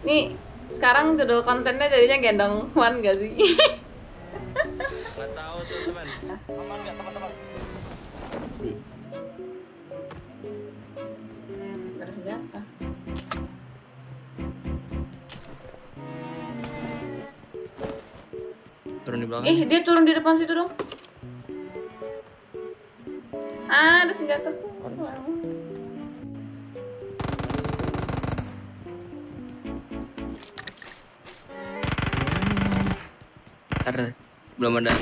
Nih, sekarang judul kontennya jadinya gendong Wan gak sih? Nggak tahu tuh teman. Aman nggak teman-teman? Bersenjata. Turun di belakang. Ih, dia turun di depan situ dong. Ah, ada senjata Ntar belum ada.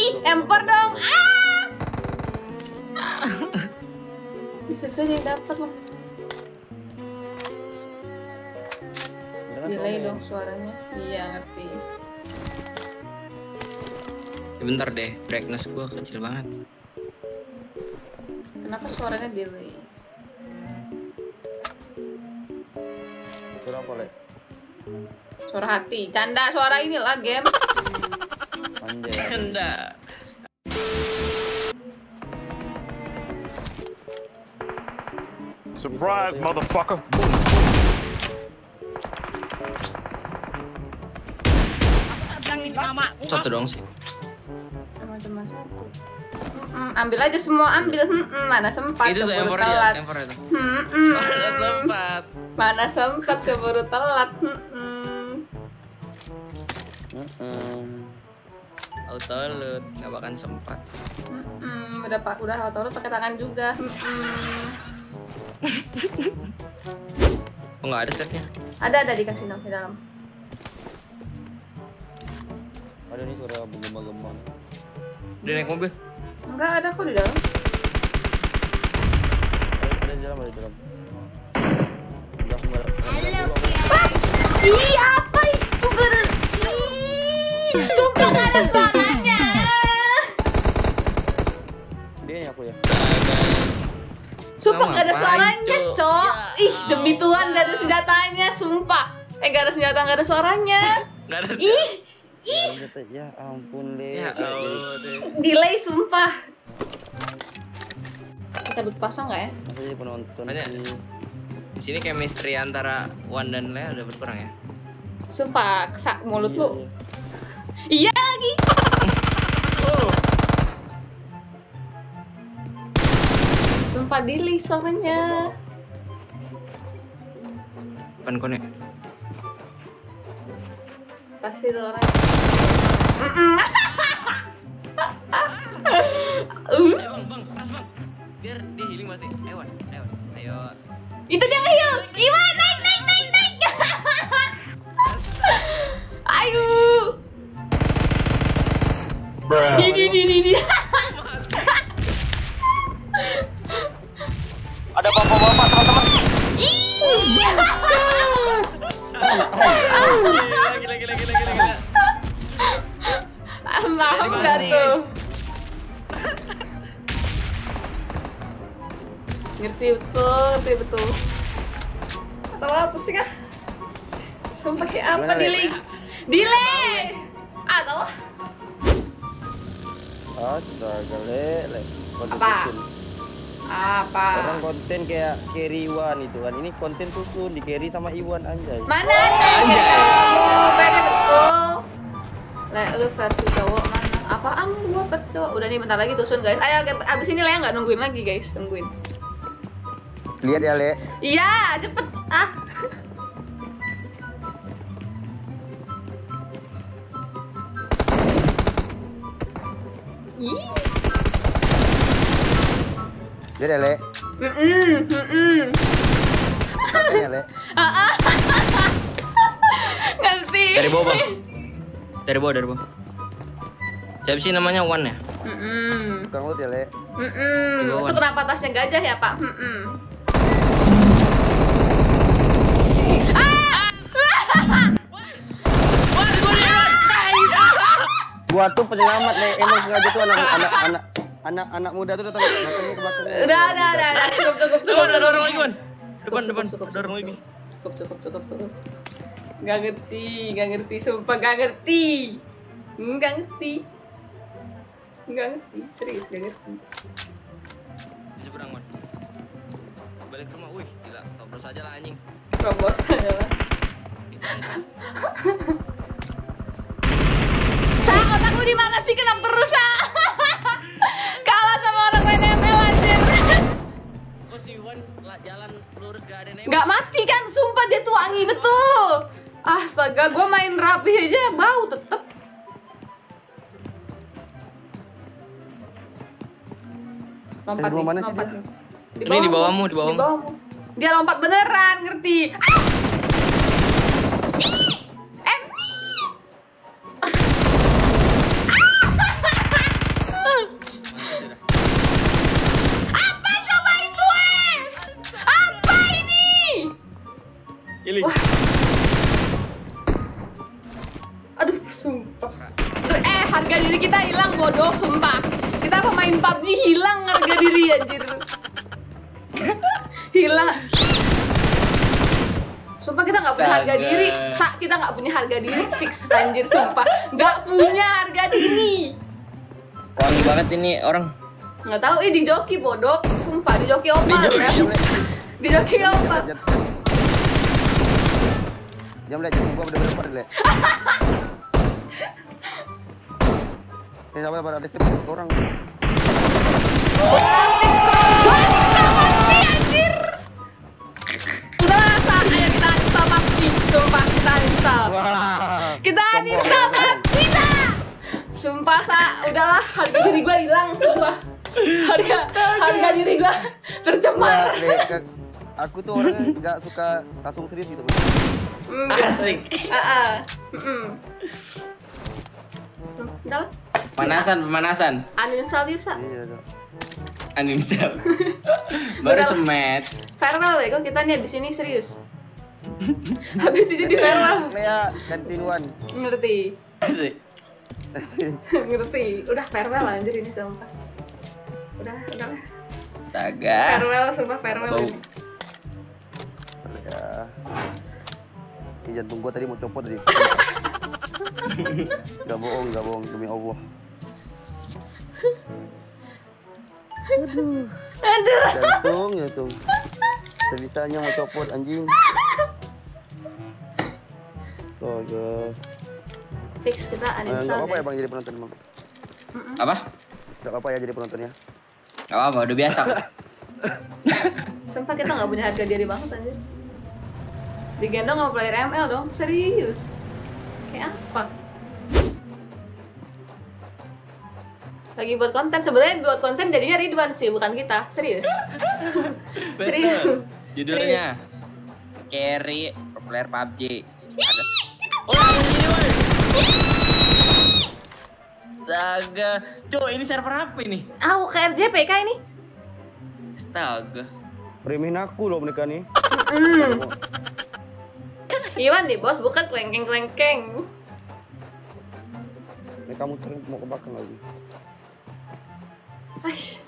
Ih, empor dong. Ah! Bisa-bisa dia dapat loh. Delay komen. dong suaranya. Iya, ngerti. Ya, bentar deh, brightness gua kecil banget. Kenapa suaranya delay? Apa, Le? Suara hati. Canda suara ini lah game. Enggak. Surprise, motherfucker. Satu dong sih. Sama satu. Mm, ambil aja semua, ambil. Hmm, mm, mana sempat Itu keburu empor telat. ya, itu. Hmm, mm, Ada tempat. mana sempat keburu telat. Hmm, mm. Mm-mm. Auto loot, nggak bakalan sempat. Hmm, mm. udah pak, udah auto pakai tangan juga. Hmm, mm. Oh nggak ada setnya. Ada ada di kasino di dalam. Ada nih suara bergema-gema. Dia naik mobil. Enggak ada kok di dalam. Demi Tuhan gak ada senjatanya, sumpah. Eh, gak ada senjata, gak ada suaranya. Nggak ada. Ih, ih, Ya, Ya ampun, Le. Ya deh. delay sumpah. Kita berpasang gak ya? Jadi penonton Banyak. sih? Di sini chemistry antara Wan dan Lea udah berkurang ya. Sumpah, kesak mulut Iya, lu. iya. Iya lagi. Sumpah delay suaranya. Pan konek. Pasti itu orang. Bang, bang, bang. Biar dia healing pasti. Ayo ayo. Ayo. itu dia ngeheal. Iwan naik naik naik naik. Ayo. Di di di di di. Lagi lagi lagi lagi. Mau nggak tuh? Ngerti betul, ngerti betul. Atau apa sih kah? Sumpah kayak apa delay? Delay! Atau Astaga, Le, Le. Konten Apa? apa? Orang konten kayak carry Iwan itu kan. Ini konten susun di carry sama Iwan anjay. Mana ada Beda betul. Le, lu versi cowok mana? Apaan gua versi cowok? Udah nih bentar lagi dusun guys. Ayo abis ini Lea nggak nungguin lagi guys, tungguin. Lihat ya, Le. Iya, cepet ah. Ih. Lihat ya, Le. Mm-mm, mm-mm. Makan ya, Le. Ah, ah. Dari bawah bang. Dari bawah dari bawah. Siapa sih namanya Wan ya? Mm-mm. Tukang lu ya, Le. Iwan. Itu kenapa tasnya gajah ya, Pak? Mm-mm. Ah! Gua tuh penyelamat, Le. Emang sengaja tuh anak anak anak anak anak muda tuh datang datangnya ke belakang. Udah, udah, udah, udah. Cukup, cukup, cukup, orang lagi Depan cukup, depan. lagi. Cukup, cukup, cukup, cukup. Gak ngerti, gak ngerti, sumpah gak ngerti. Gak ngerti. Gak ngerti, serius gak ngerti. Di seberang Wan. Balik ke rumah. Wih, gila. Toplos aja lah anjing. Robos adalah. Sa, otakmu di mana sih? Kenapa rusak? Kalah sama orang main ML anjir. Kok si Wan lah jalan lurus gak ada nembak? Nggak mati kan? Sumpah dia tuangi betul. Astaga, gue main rapi aja bau tetep. Lompat Eh, di sih lompat dia? nih. Ini di bawahmu, di bawahmu. Dia lompat beneran, ngerti? Ah! Harga Astaga. diri. Sa, kita nggak punya harga diri fix anjir, sumpah. Nggak punya harga diri. Wangi banget ini orang. Nggak tahu, eh di joki bodoh. Sumpah, di joki joki, ya. Di joki opal. Jam le, jam gua bener-bener pada le. Eh, sabar, sabar, ada orang. Udah Sumpah, kita install. Wah. Kita install. PUBG, Sa. Sumpah, Sa, udahlah harga diri gua hilang, sumpah. Harga harga diri gua tercemar. Aku tuh orangnya nggak suka langsung serius gitu. Gitu. Asik. Sumpah, Udah lah. Pemanasan, pemanasan. Uninstall yuk, Sa. Iya, iya. Uninstall. Baru semet. Farewell, Bego. Kita nih abis ini serius. Habis ini di. Lea, kantinuan. Ngerti. Ngerti. Udah farewell anjir ini sumpah. Udah, udah lah. Astaga. Farewell, sumpah farewell. Bau. ini. Ya. Ini jantung gua tadi mau copot tadi. Gak bohong, gak bohong demi Allah. Aduh. Jantung, jantung. Sebisanya mau copot anjing. Astaga. Fix kita Eh, Gak uninstall apa-apa ya bang jadi penonton bang. Apa? Gak apa-apa ya jadi penontonnya. Gak apa-apa, udah biasa. Sumpah kita nggak punya harga diri banget anjir. Digendong sama player ML dong, serius. Kayak apa? Lagi buat konten, sebenarnya buat konten jadinya Ridwan sih, bukan kita. Serius. Serius. Judulnya Carry Player PUBG. Ada. Astaga. Cuk, ini server apa ini? Ah, KRJPK ini. Astaga. Remehin aku loh mereka nih. Hmm. Iwan nih bos, bukan kelengkeng kelengkeng. Mereka muter mau ke belakang lagi. Aish.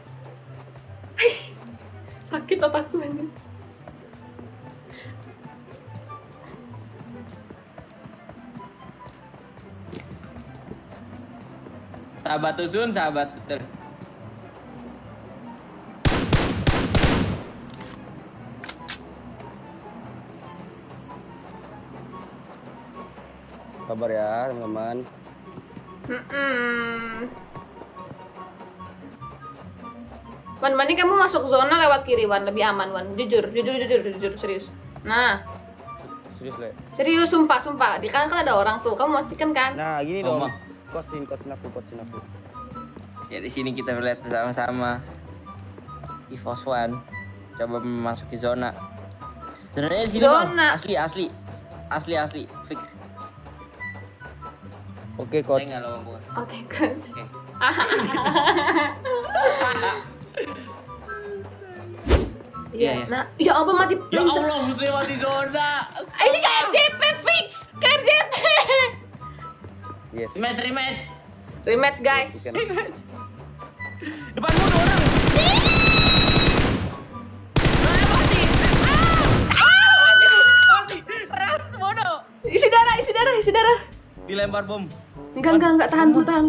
Aish. Sakit otakku ini. Sahabat Usun, sahabat betul. Kabar ya teman-teman. Mm-mm. Wan, mending kamu masuk zona lewat kiri, Wan. Lebih aman, Wan. Jujur, jujur, jujur, jujur, serius. Nah, Serius le. serius, sumpah, sumpah. Di kanan kan ada orang tuh. Kamu masikan kan? Nah gini Oh, dong. Kosin, kosin aku, kosin aku. Ya di sini kita melihat bersama-sama Evos One coba memasuki zona. Sebenarnya di sini Bang. Zona. asli asli asli asli fix. Oke coach. Lama bukan. Oke, coach. Oke. Iya, Iya, iya. nah, ya Allah mati. Ya Allah, muslim di zona. Ini KRJP fix, KRJP. Yes. Rematch, rematch. Rematch guys. Ikan. Depanmu ada orang. Isi darah, isi darah, isi darah. Dilempar bom. Enggak, enggak, enggak tahan dulu, tahan.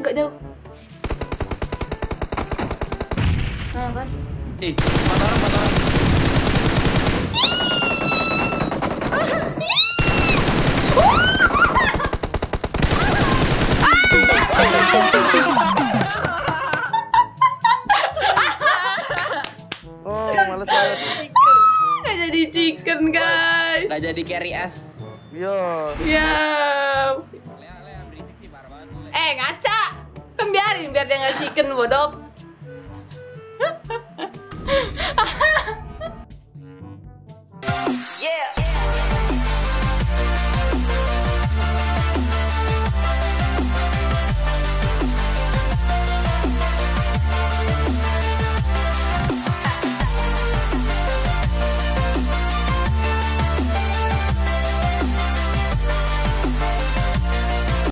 Enggak jauh. Nah, kan. Eh, empat orang, empat orang. di carry as yo. Yo. Eh ngaca. Kan biarin biar dia nggak chicken bodok yeah.